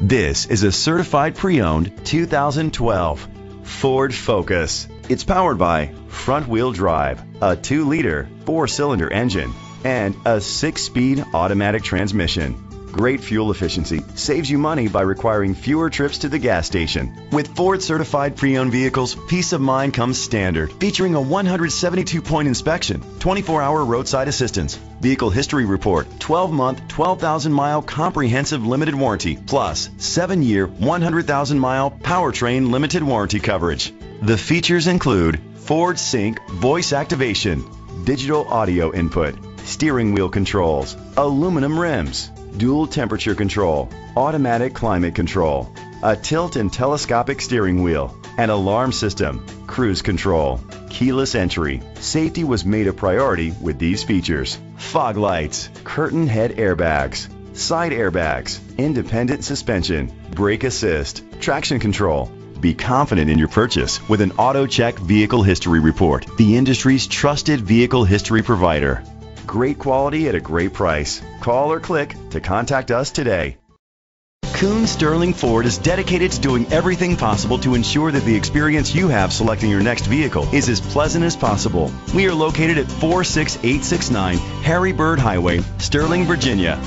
This is a certified pre-owned 2012 Ford Focus. It's powered by front-wheel drive, a 2-liter 4-cylinder engine, and a 6-speed automatic transmission. Great fuel efficiency saves you money by requiring fewer trips to the gas station. With Ford certified pre-owned vehicles, peace of mind comes standard, featuring a 172-point inspection, 24-hour roadside assistance, vehicle history report, 12-month, 12,000-mile comprehensive limited warranty, plus 7-year, 100,000-mile powertrain limited warranty coverage. The features include Ford Sync voice activation, digital audio input, steering wheel controls, aluminum rims, dual temperature control, automatic climate control, a tilt and telescopic steering wheel, an alarm system, cruise control, keyless entry. Safety was made a priority with these features. Fog lights, curtain head airbags, side airbags, independent suspension, brake assist, traction control. Be confident in your purchase with an AutoCheck Vehicle History Report, the industry's trusted vehicle history provider. Great quality at a great price. Call or click to contact us today. Koons Sterling Ford is dedicated to doing everything possible to ensure that the experience you have selecting your next vehicle is as pleasant as possible. We are located at 46869 Harry Byrd Highway, Sterling, Virginia.